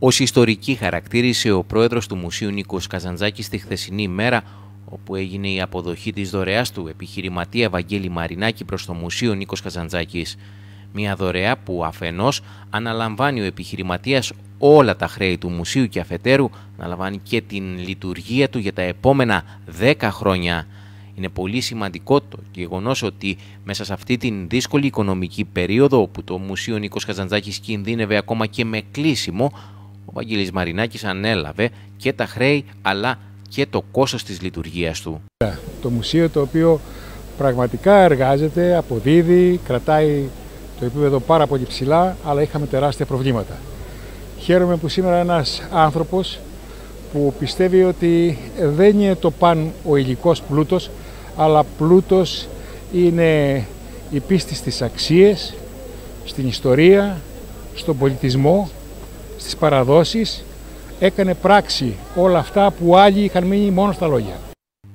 Ω ιστορική χαρακτήρισε ο πρόεδρος του Μουσείου Νίκος Καζαντζάκης στη χθεσινή ημέρα, όπου έγινε η αποδοχή της δωρεάς του επιχειρηματία Βαγγέλη Μαρινάκη προς το Μουσείο Νίκος Καζαντζάκης. Μια δωρεά που αφενός αναλαμβάνει ο επιχειρηματίας όλα τα χρέη του μουσείου και αφετέρου, αναλαμβάνει και την λειτουργία του για τα επόμενα 10 χρόνια. Είναι πολύ σημαντικό το γεγονός ότι μέσα σε αυτή την δύσκολη οικονομική περίοδο που το Μουσείο Νίκος Καζαντζάκης κινδύνευε ακόμα και με κλείσιμο, ο Βαγγέλης Μαρινάκης ανέλαβε και τα χρέη αλλά και το κόστος της λειτουργίας του. Το μουσείο το οποίο πραγματικά εργάζεται, αποδίδει, κρατάει το επίπεδο πάρα πολύ ψηλά, αλλά είχαμε τεράστια προβλήματα. Χαίρομαι που σήμερα ένας άνθρωπος που πιστεύει ότι δεν είναι το παν ο υλικός πλούτος, αλλά πλούτος είναι η πίστη στις αξίες, στην ιστορία, στον πολιτισμό, στις παραδόσεις, έκανε πράξη όλα αυτά που άλλοι είχαν μείνει μόνο στα λόγια.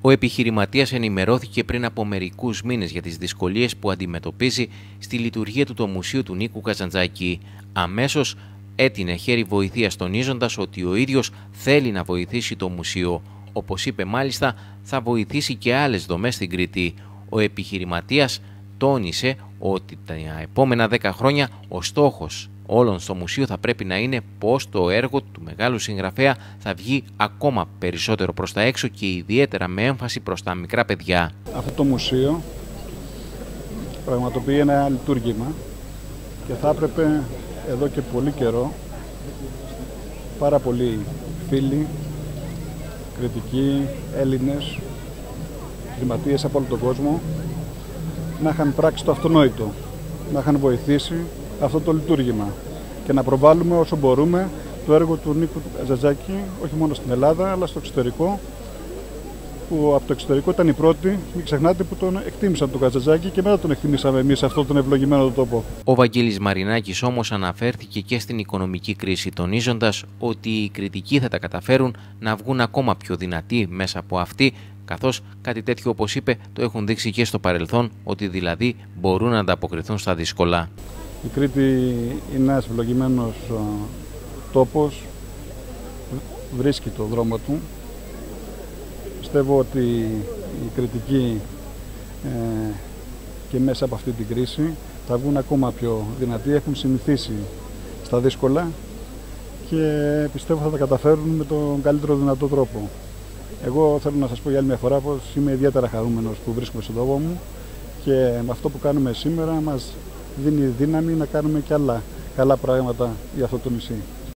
Ο επιχειρηματίας ενημερώθηκε πριν από μερικούς μήνες για τις δυσκολίες που αντιμετωπίζει στη λειτουργία του το Μουσείου του Νίκου Καζαντζάκη. Αμέσως έτεινε χέρι βοηθείας τονίζοντας ότι ο ίδιος θέλει να βοηθήσει το μουσείο. Όπως είπε μάλιστα θα βοηθήσει και άλλες δομές στην Κρήτη. Ο επιχειρηματίας τόνισε ότι τα επόμενα 10 χρόνια ο στόχος όλων στο μουσείο θα πρέπει να είναι πως το έργο του μεγάλου συγγραφέα θα βγει ακόμα περισσότερο προς τα έξω και ιδιαίτερα με έμφαση προς τα μικρά παιδιά. Αυτό το μουσείο πραγματοποιεί ένα λειτουργήμα και θα έπρεπε εδώ και πολύ καιρό πάρα πολλοί φίλοι, κριτικοί, Έλληνες, χρηματίες από όλο τον κόσμο να είχαν πράξει το αυτονόητο, να είχαν βοηθήσει αυτό το λειτουργήμα και να προβάλλουμε όσο μπορούμε το έργο του Νίκου Ζαζάκη, όχι μόνο στην Ελλάδα, αλλά στο εξωτερικό, που από το εξωτερικό ήταν οι πρώτοι, μην ξεχνάτε, που τον εκτίμησαν τον Καζαζάκη και μετά τον εκτιμήσαμε εμείς σε αυτόν τον ευλογημένο τόπο. Ο Βαγγέλης Μαρινάκης όμως αναφέρθηκε και στην οικονομική κρίση, τονίζοντας ότι οι κριτικοί θα τα καταφέρουν να βγουν ακόμα πιο δυνατοί μέσα από αυτή, καθώς κάτι τέτοιο όπως είπε το έχουν δείξει και στο παρελθόν, ότι δηλαδή μπορούν να ανταποκριθούν στα δύσκολα. Η Κρήτη είναι ένας ευλογημένος τόπος, βρίσκει το δρόμο του. Πιστεύω ότι οι κριτικοί ε, και μέσα από αυτή την κρίση θα βγουν ακόμα πιο δυνατοί, έχουν συνηθίσει στα δύσκολα και πιστεύω θα τα καταφέρουν με τον καλύτερο δυνατό τρόπο. Εγώ θέλω να σας πω για άλλη μια φορά πως είμαι ιδιαίτερα χαρούμενος που βρίσκομαι στον τόπο μου και με αυτό που κάνουμε σήμερα μας δίνει δύναμη να κάνουμε και άλλα καλά πράγματα για αυτό το νησί.